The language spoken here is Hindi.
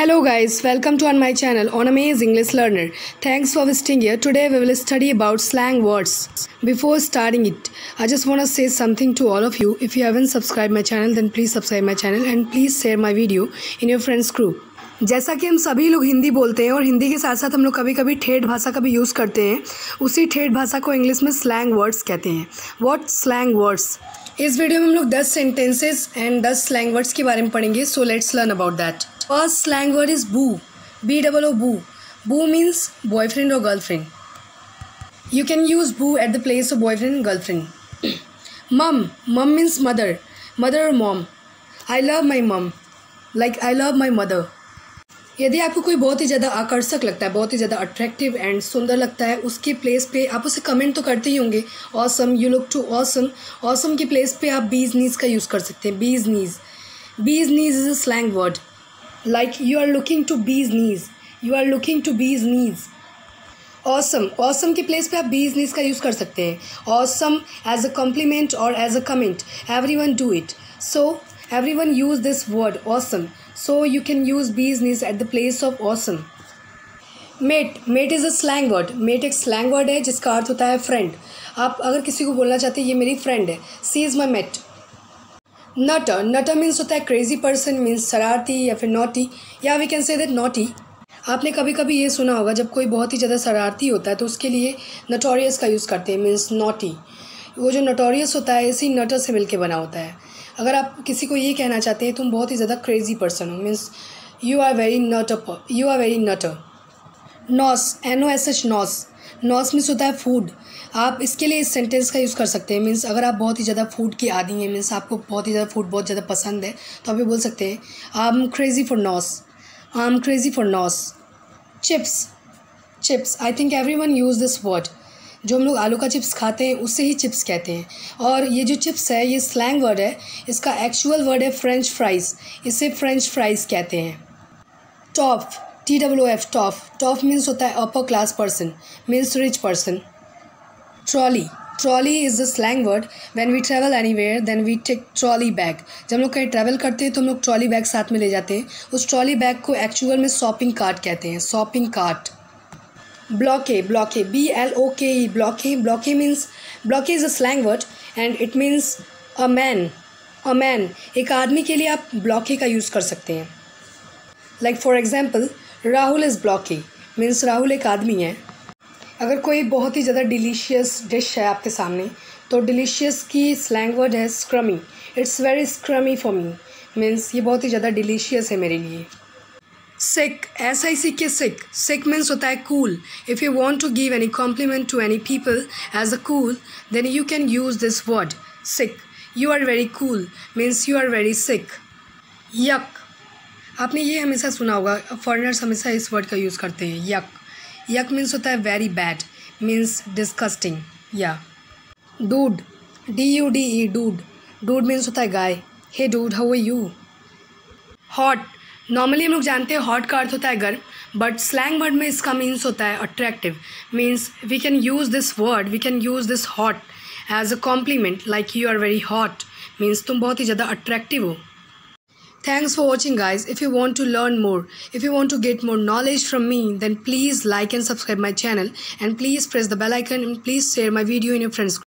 Hello guys, welcome to on my channel on Amaze English Learner. Thanks for visiting here. Today we will study about slang words. Before starting it, I just want to say something to all of you. If you haven't subscribed my channel then please subscribe my channel and please share my video in your friends group. जैसा कि हम सभी लोग हिंदी बोलते हैं और हिंदी के साथ साथ हम लोग कभी कभी ठेठ भाषा का भी यूज़ करते हैं उसी ठेठ भाषा को इंग्लिश में स्लैंग वर्ड्स कहते हैं वॉट स्लैंग वर्ड्स इस वीडियो में हम लोग दस सेंटेंसेस एंड दस स्लैंग वर्ड्स के बारे में पढ़ेंगे so let's learn about that first slang word is boo B double O boo boo means boyfriend और girlfriend you can use boo at the place of boyfriend girlfriend mum mum means mother mother और mom I love my mum like I love my mother यदि आपको कोई बहुत ही ज़्यादा आकर्षक लगता है, बहुत ही ज़्यादा अट्रैक्टिव एंड सुंदर लगता है, उसके प्लेस पे आप उसे कमेंट तो करते ही होंगे। Awesome you look too awesome awesome की प्लेस पे आप बीज नीज का यूज़ कर सकते हैं। Bees knees bees knees is a slang word like you are looking to bees knees you are looking to bees knees awesome awesome के प्लेस पे आप बीज नीज का यूज़ कर सकते हैं। ऑसम एज अ कॉम्प्लीमेंट और as a comment everyone do it so everyone use this word awesome so you can use bees knees at the place of awesome. Mate mate is a slang word mate एक स्लैंग वर्ड है जिसका अर्थ होता है फ्रेंड आप अगर किसी को बोलना चाहते हैं, ये मेरी फ्रेंड है she is my mate nutter nutter means होता है क्रेजी पर्सन मीन्स शरारती या फिर नोटी या we can say that naughty आपने कभी कभी ये सुना होगा, जब कोई बहुत ही ज़्यादा शरारती होता है तो उसके लिए नटोरियस का यूज़ करते हैं मीन्स नोटी वो जो नटोरियस होता है, इसी नटर से मिलके बना होता है। अगर आप किसी को ये कहना चाहते हैं, तुम बहुत ही ज़्यादा क्रेजी पर्सन हो means you are very nutter you are very nutter nosh N O S H nosh nosh means होता है फ़ूड आप इसके लिए इस सेंटेंस का यूज़ कर सकते हैं मीन्स अगर आप बहुत ही ज़्यादा फ़ूड की आदि हैं मीन्स आपको बहुत ही ज़्यादा फ़ूड बहुत ज़्यादा पसंद है तो आप ये बोल सकते हैं I am crazy for nosh I am crazy for nosh. Chips chips I think everyone use this word जो हम लोग आलू का चिप्स खाते हैं, उससे ही चिप्स कहते हैं। और ये जो चिप्स है, ये स्लैंग वर्ड है, इसका एक्चुअल वर्ड है फ्रेंच फ्राइज़ इसे फ्रेंच फ्राइज़ कहते हैं। Top T W F top top means होता है upper class person means rich person trolley trolley is the slang word when we travel anywhere then we take trolley bag जब हम लोग कहीं ट्रैवल करते हैं तो हम लोग ट्रॉली बैग साथ में ले जाते हैं। उस ट्रॉली बैग को एक्चुअल में शॉपिंग कार्ट कहते हैं। Shopping cart blockade blockade b l o k e blockade blockade means blockade is a slang word and it means a man a man. एक आदमी के लिए आप ब्लॉके का यूज़ कर सकते हैं। Like for example Rahul is bloke means Rahul एक आदमी है। अगर कोई बहुत ही ज़्यादा डिलीशियस डिश है आपके सामने तो डिलीशियस की स्लैंग वर्ड है scrummy it's very scrummy for me means ये बहुत ही ज़्यादा डिलीशियस है मेरे लिए। सिक एस आई सी के सिक सिक मीन्स होता है cool if you want to give any compliment to any people as a cool then you can use this word sick you are very cool means you are very sick yuck आपने ये हमेशा सुना होगा फॉरनर्स हमेशा इस वर्ड का यूज़ करते हैं यक यक मीन्स होता है वेरी बैड मीन्स डिस्कस्टिंग या dude D U D E dude dude means होता है guy hey dude how you hot normally हम लोग जानते हैं हॉट का अर्थ होता है गर्म बट स्लैंग वर्ड में इसका मीन्स होता है attractive means we can use this word we can use this hot as a compliment like you are very hot means तुम बहुत ही ज़्यादा अट्रैक्टिव हो. Thanks for watching guys if you want to learn more if you want to get more knowledge from me then please like and subscribe my channel and please press the bell icon and please share my video in your friends